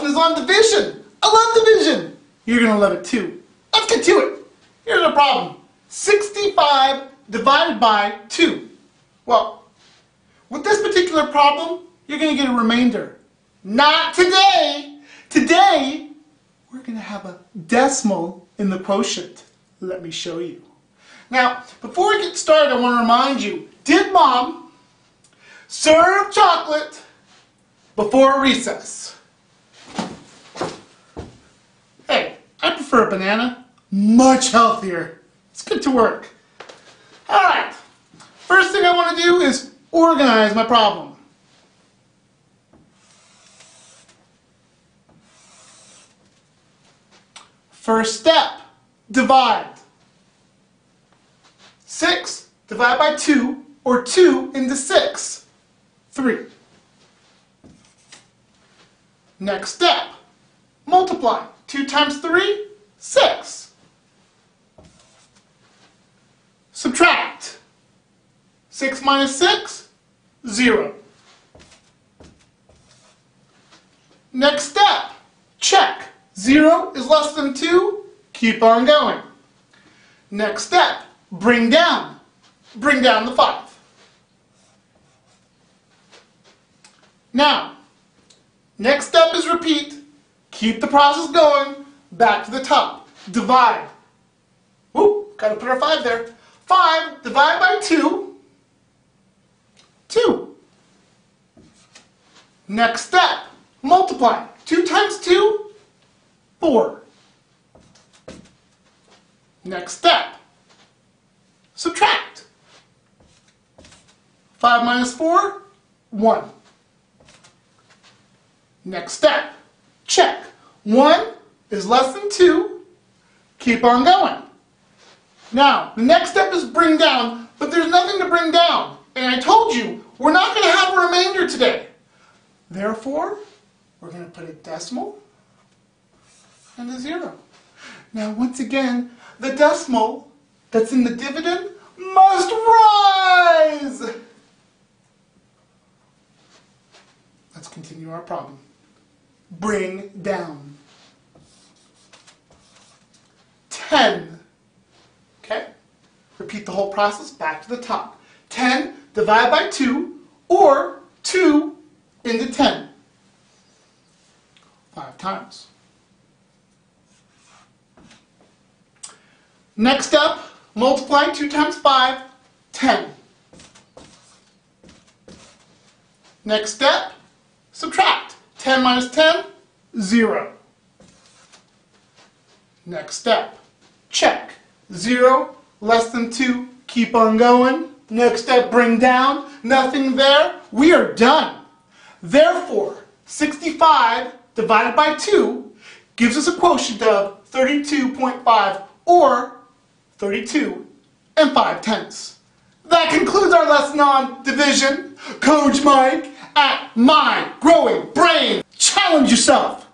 lesson is on division. I love division. You're going to love it too. Let's get to it. Here's the problem. 65 divided by 2. Well, with this particular problem, you're going to get a remainder. Not today. Today, we're going to have a decimal in the quotient. Let me show you. Now, before we get started, I want to remind you, did mom serve chocolate before recess? Prefer a banana. Much healthier. Let's get to work. All right. First thing I want to do is organize my problem. First step, divide. 6 divide by 2, or 2 into 6. 3. Next step, multiply. 2 times 3, 6. Subtract. 6 minus 6, 0. Next step, check. 0 is less than 2, keep on going. Next step, bring down. Bring down the 5. Now, next step is repeat. Keep the process going. Back to the top. Divide. Whoop, gotta put our 5 there. 5 divide by 2. 2. Next step, multiply. 2 times 2, 4. Next step, subtract. 5 minus 4, 1. Next step, check. 1 is less than 2. Keep on going. Now, the next step is bring down, but there's nothing to bring down. And I told you, we're not going to have a remainder today. Therefore, we're going to put a decimal and a zero. Now, once again, the decimal that's in the dividend must rise. Let's continue our problem. Bring down. 10. Okay? Repeat the whole process back to the top. 10 divide by 2 or 2 into 10. Five times. Next up, multiply 2 times 5, 10. Next step, subtract. 10 minus 10, 0. Next step, check. 0, less than 2, keep on going. Next step, bring down. Nothing there. We are done. Therefore, 65 divided by 2 gives us a quotient of 32.5 or 32 and 5 tenths. That concludes our lesson on division. Coach Mike at My Growing Brain. Challenge yourself.